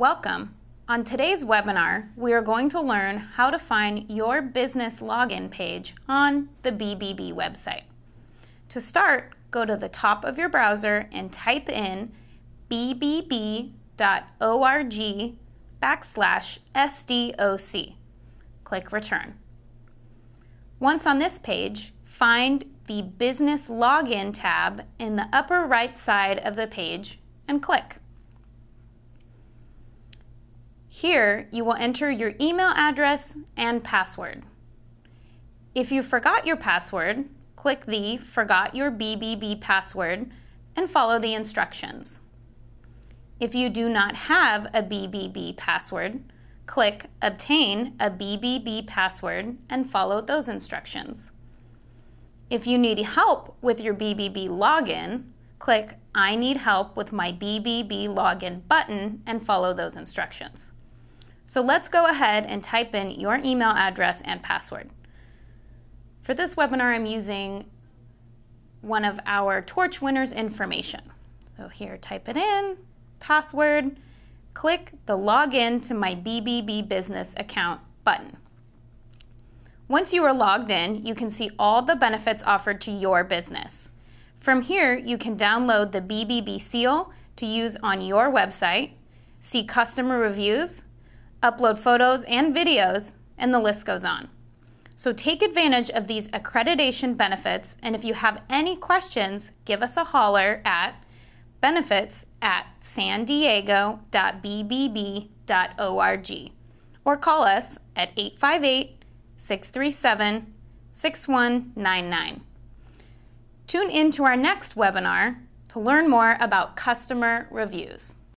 Welcome. On today's webinar, we are going to learn how to find your business login page on the BBB website. To start, go to the top of your browser and type in bbb.org backslash SDOC. Click Return. Once on this page, find the Business Login tab in the upper right side of the page and click. Here, you will enter your email address and password. If you forgot your password, click the Forgot Your BBB Password and follow the instructions. If you do not have a BBB password, click Obtain a BBB password and follow those instructions. If you need help with your BBB login, click I need help with my BBB login button and follow those instructions. So let's go ahead and type in your email address and password. For this webinar, I'm using one of our torch winners information. So here, type it in, password, click the login to my BBB business account button. Once you are logged in, you can see all the benefits offered to your business. From here, you can download the BBB seal to use on your website, see customer reviews, upload photos and videos, and the list goes on. So take advantage of these accreditation benefits, and if you have any questions, give us a holler at benefits at san diego.bbb.org or call us at 858 637 6199. Tune in to our next webinar to learn more about customer reviews.